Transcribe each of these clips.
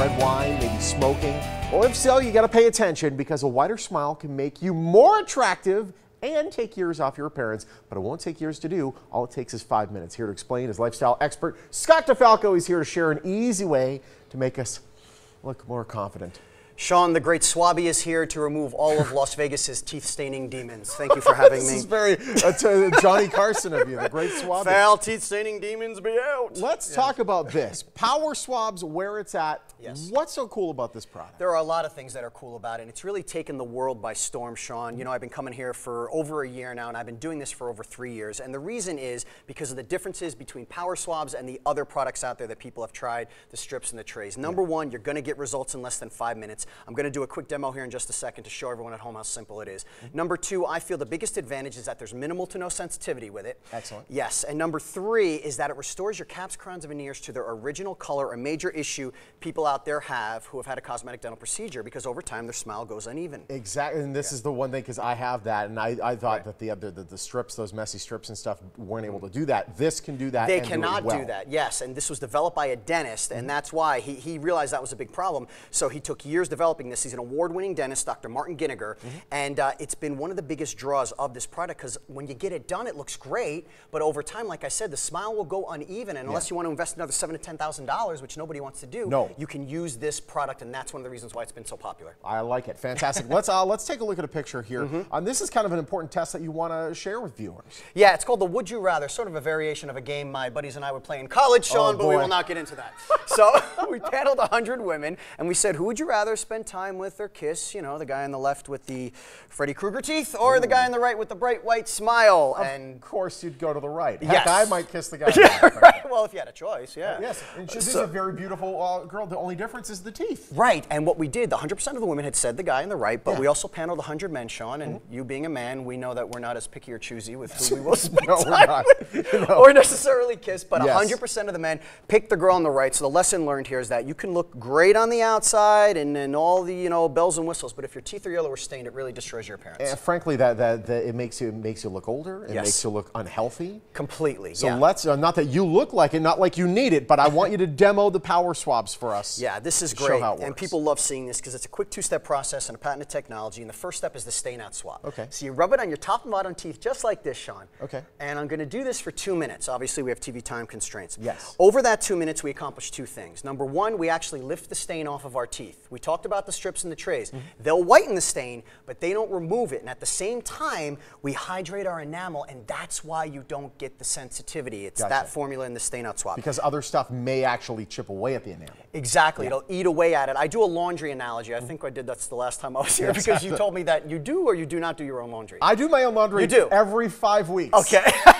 red wine, maybe smoking? Well, if so, you got to pay attention because a wider smile can make you more attractive and take years off your appearance, but it won't take years to do. All it takes is five minutes. Here to explain is lifestyle expert Scott DeFalco. He's here to share an easy way to make us look more confident. Sean, the great Swabby, is here to remove all of Las Vegas's teeth-staining demons. Thank you for having this me. is very uh, to Johnny Carson of you, the great Swabby. Foul teeth-staining demons be out. Let's yeah. talk about this. Power Swabs, where it's at. Yes. What's so cool about this product? There are a lot of things that are cool about it. It's really taken the world by storm, Sean. You know, I've been coming here for over a year now, and I've been doing this for over three years. And the reason is because of the differences between Power Swabs and the other products out there that people have tried, the strips and the trays. Number yeah. one, you're going to get results in less than five minutes. I'm going to do a quick demo here in just a second to show everyone at home how simple it is. Mm -hmm. Number two, I feel the biggest advantage is that there's minimal to no sensitivity with it. Excellent. Yes, and number three is that it restores your caps, crowns, and veneers to their original color, a major issue people out there have who have had a cosmetic dental procedure because over time their smile goes uneven. Exactly, and this yeah. is the one thing because I have that, and I, I thought right. that the other the, the, strips, those messy strips and stuff, weren't able to do that. This can do that. They cannot do, well. do, that. Yes, and this was developed by a dentist, and mm -hmm. that's why he, he realized that was a big problem. So he took years developing this. He's an award-winning dentist, Dr. Martin Giniger, mm -hmm. and uh, it's been one of the biggest draws of this product because when you get it done, it looks great, but over time, like I said, the smile will go uneven, and unless yeah. you want to invest another seven to ten thousand dollars, which nobody wants to do, no. you can use this product, and that's one of the reasons why it's been so popular. I like it. Fantastic. let's uh, let's take a look at a picture here. Mm -hmm. um, this is kind of an important test that you want to share with viewers. Yeah, it's called the Would You Rather, sort of a variation of a game my buddies and I would play in college, Sean, oh, but we will not get into that. so we paneled 100 women, and we said, who would you rather spend time with or kiss? You know, the guy on the left with the Freddy Krueger teeth, or Ooh. the guy on the right with the bright white smile. Of and of course, you'd go to the right. Heck, yes. I might kiss the guy. yeah, right. Well, if you had a choice, yeah. Uh, yes, and she's so, a very beautiful uh, girl. The only difference is the teeth. Right, and what we did, the 100% of the women had said the guy on the right, but yeah. we also paneled 100 men, Sean, and mm -hmm. you being a man, we know that we're not as picky or choosy with who we will spend no, time not. with no. or necessarily kiss, but 100% of the men picked the girl on the right. So the lesson learned here is that you can look great on the outside and, and all the you know bells and whistles, but if your teeth are yellow or stained, it really destroys your appearance. And frankly, that, that, that it makes you it makes you look older. It yes. makes you look unhealthy. Completely. So yeah. let's uh, not that you look like it, not like you need it, but I want you to demo the power swabs for us. Yeah, this is great, and people love seeing this because it's a quick two-step process and a patented technology. And the first step is the stain out swab. Okay. So you rub it on your top and bottom teeth just like this, Sean. Okay. And I'm going to do this for two minutes. Obviously, we have TV time constraints. Yes. Over that two minutes, we accomplish two things. Number one, we actually lift the stain off of our teeth. We talked about the strips and the trays. Mm -hmm. They'll whiten the stain, but they don't remove it. And at the same time, we hydrate our enamel, and that's why you don't get the sensitivity. It's gotcha. that formula in the stain out swab. Because other stuff may actually chip away at the enamel. Exactly. Yeah. It'll eat away at it. I do a laundry analogy. I mm -hmm. think I did that's the last time I was here because you told me that you do or you do not do your own laundry. I do my own laundry you do. every five weeks. Okay.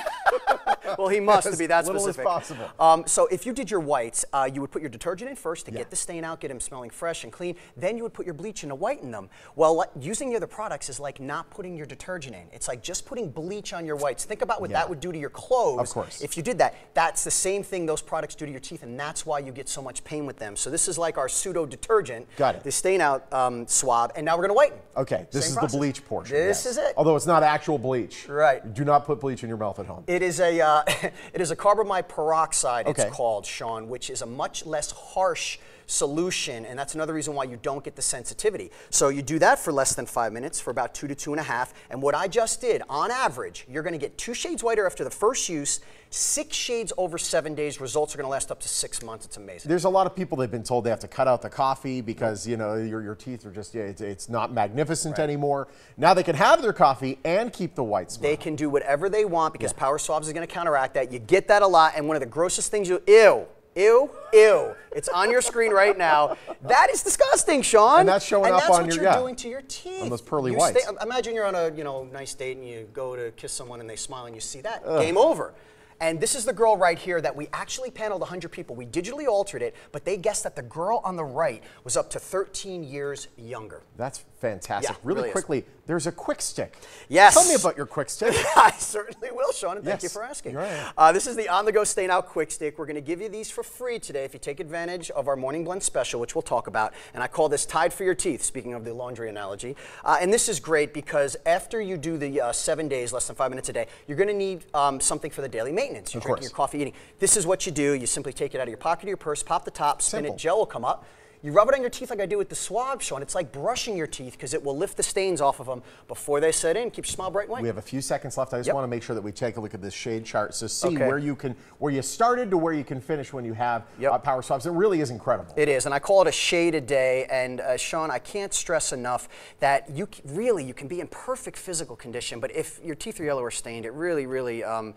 well, he must as be that little specific. as possible. Um, so if you did your whites, uh, you would put your detergent in first to yeah. get the stain out, get them smelling fresh and clean. Then you would put your bleach in to whiten them. Well, using the other products is like not putting your detergent in. It's like just putting bleach on your whites. Think about what yeah. that would do to your clothes. Of course. If you did that, that's the same thing those products do to your teeth, and that's why you get so much pain with them. So this is like our pseudo detergent. Got it. The stain out um, swab, and now we're going to whiten. Okay, this same is process. the bleach portion. This yes. is it. Although it's not actual bleach. Right. Do not put bleach in your mouth at home. It is a uh, it is a carbamide peroxide. Okay. It's called Sean, which is a much less harsh solution, and that's another reason why you don't get the sensitivity. So you do that for less than five minutes, for about two to two and a half, and what I just did, on average, you're gonna get two shades whiter after the first use, six shades over seven days. Results are gonna last up to six months. It's amazing. There's a lot of people they've been told they have to cut out the coffee because you know your, your teeth are just yeah, it's, it's not magnificent right. anymore. Now they can have their coffee and keep the white smile. They can do whatever they want because yeah. Power Swabs is gonna counteract that. You get that a lot, and one of the grossest things you ew Ew, ew. It's on your screen right now. That is disgusting, Sean. And that's showing and up that's on what you're yeah, doing to your teeth. On those pearly you whites. Stay, imagine you're on a you know nice date and you go to kiss someone and they smile and you see that. Ugh. Game over. And this is the girl right here that we actually paneled 100 people. We digitally altered it, but they guessed that the girl on the right was up to 13 years younger. That's fantastic. Yeah, really, really quickly, there's a quick stick. Yes. Tell me about your quick stick. I certainly will, Sean, and thank yes. you for asking. Right. Uh, this is the On The Go Stain Out Quick Stick. We're going to give you these for free today if you take advantage of our Morning Blend special, which we'll talk about. And I call this Tide for Your Teeth, speaking of the laundry analogy. Uh, and this is great because after you do the uh, seven days, less than five minutes a day, you're going to need um, something for the daily maintenance. You're of drinking course. your coffee, eating. This is what you do. You simply take it out of your pocket or your purse, pop the top, spin Simple. it, gel will come up. You rub it on your teeth like I do with the swab, Sean. It's like brushing your teeth because it will lift the stains off of them before they set in. Keep your smile bright and white. We have a few seconds left. I just Yep. want to make sure that we take a look at this shade chart to see Okay. where you can, where you started to where you can finish when you have Yep. uh, power swabs. It really is incredible. It is, and I call it a shade a day. And uh, Sean, I can't stress enough that you really you can be in perfect physical condition, but if your teeth are yellow or stained, it really, really um,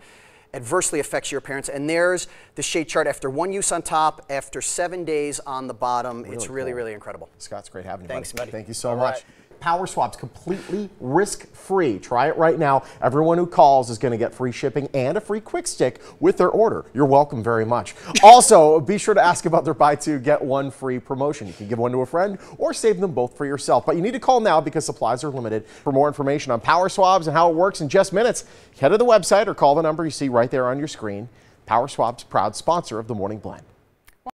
adversely affects your appearance. And there's the shade chart after one use on top, after seven days on the bottom. it's really, cool. really incredible. Scott's great having you. Thanks, buddy. Thank you so All much. right. Power Swabs completely risk-free. Try it right now. Everyone who calls is going to get free shipping and a free quick stick with their order. You're welcome very much. also, be sure to ask about their buy two get one free promotion. You can give one to a friend or save them both for yourself. But you need to call now because supplies are limited. For more information on Power Swabs and how it works in just minutes, head to the website or call the number you see right there on your screen. Power Swabs, proud sponsor of the Morning Blend.